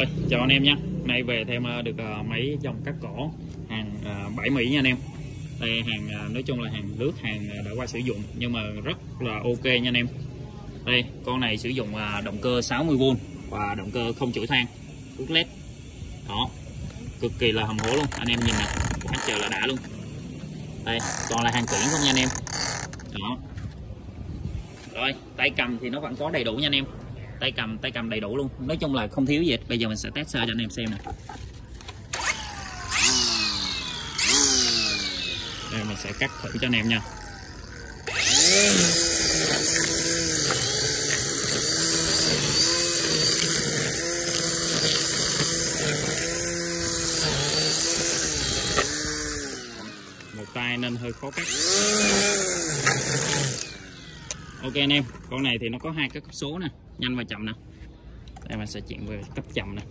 Rồi, chào anh em nhé nay về thêm ờ, được ờ, mấy dòng cắt cỏ hàng ờ, 7 Mỹ nha anh em. Đây hàng nói chung là hàng lướt hàng đã qua sử dụng nhưng mà rất là ok nha anh em. Đây con này sử dụng động cơ 60V và động cơ không chổi than ước led. Đó cực kỳ là hầm hố luôn anh em nhìn nè quá trời là đã luôn. Đây còn là hàng kiển không nha anh em. Đó. Rồi tay cầm thì nó vẫn có đầy đủ nha anh em tay cầm tay cầm đầy đủ luôn. Nói chung là không thiếu gì hết. bây giờ mình sẽ test sơ cho anh em xem nè. Đây, mình sẽ cắt thử cho anh em nha. Một tay nên hơi khó cắt ok anh em, con này thì nó có hai cái cấp số nè, nhanh và chậm nè. Đây, mình sẽ chuyển về cấp chậm nè.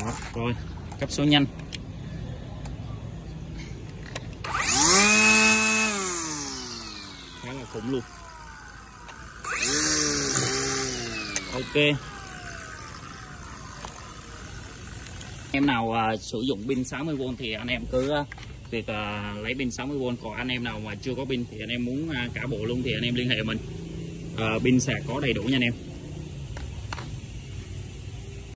Đó, rồi, cấp số nhanh. Khá là khủng luôn. Ok. Em nào uh, sử dụng pin 60V thì anh em cứ uh, việc uh, lấy pin 60V còn anh em nào mà chưa có pin thì anh em muốn uh, cả bộ luôn thì anh em liên hệ mình. À, pin sạc có đầy đủ nha anh em.